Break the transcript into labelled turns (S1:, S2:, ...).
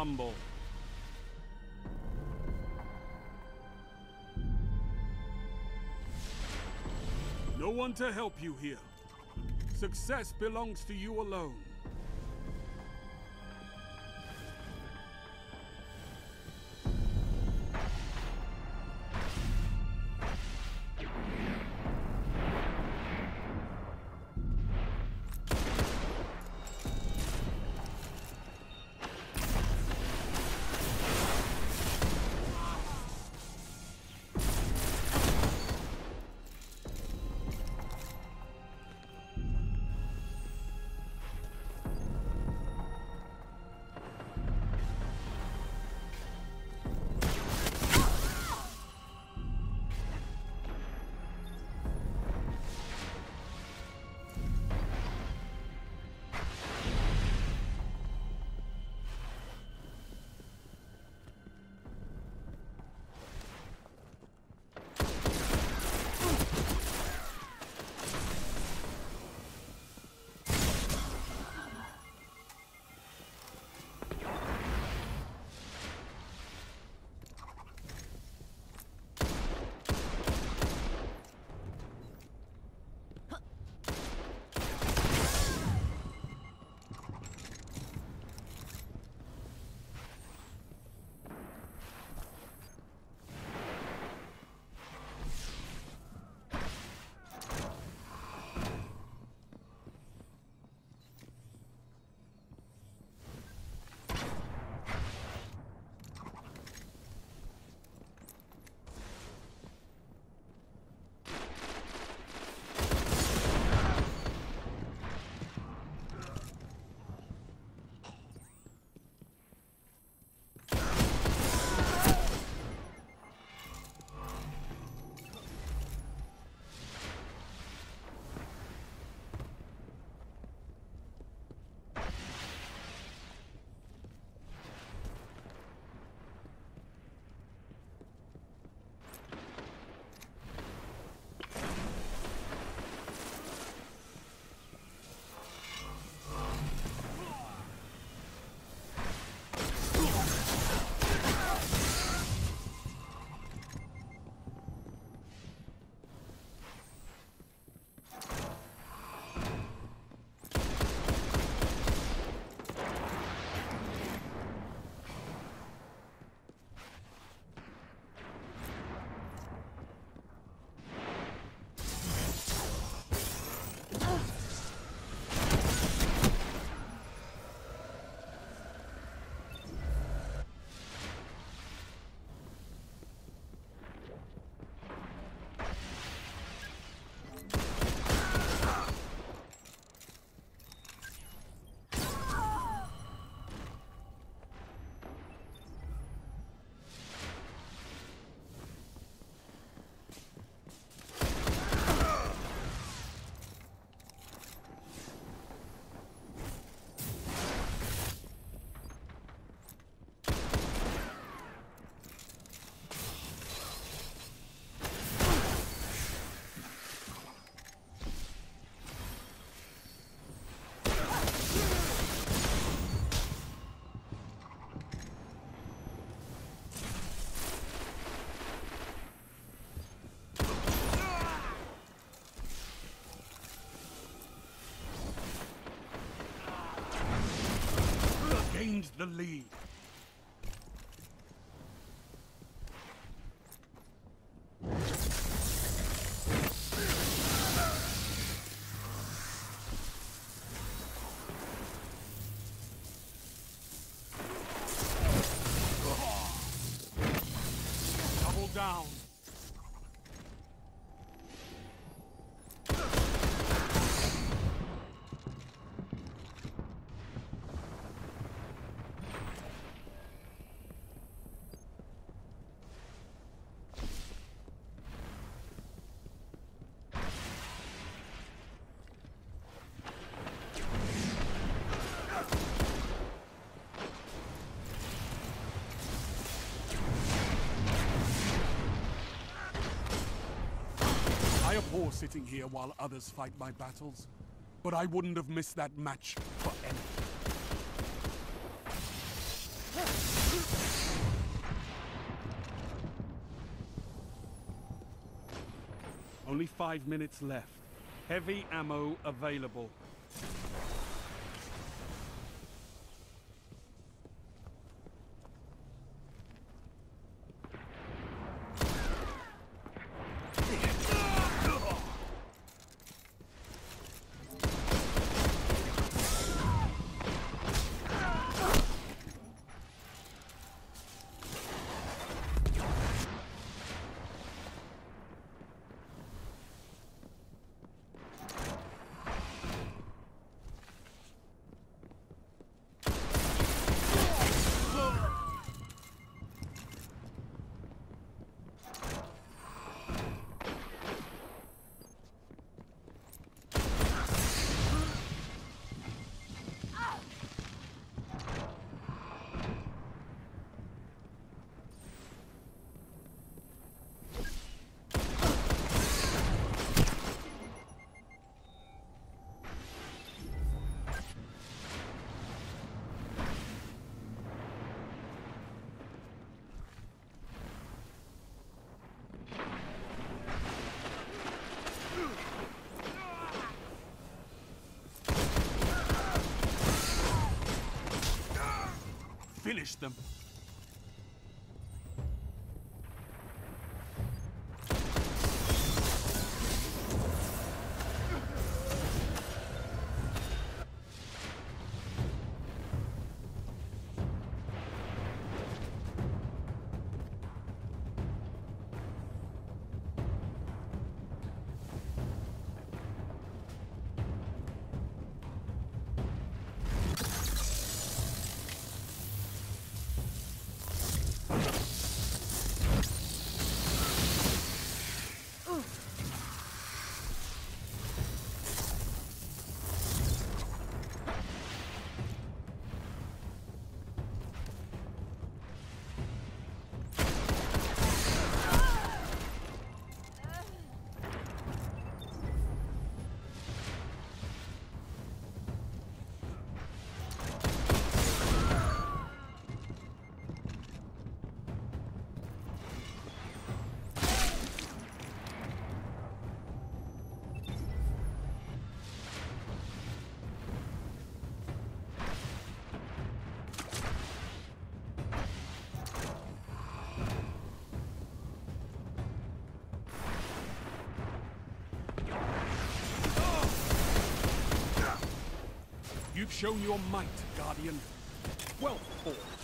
S1: Rumble. No one to help you here. Success belongs to you alone. Lead. Double down. I abhor sitting here while others fight my battles, but I wouldn't have missed that match for anything. Only five minutes left. Heavy ammo available. Finish them. You've shown your might, Guardian. Well fought.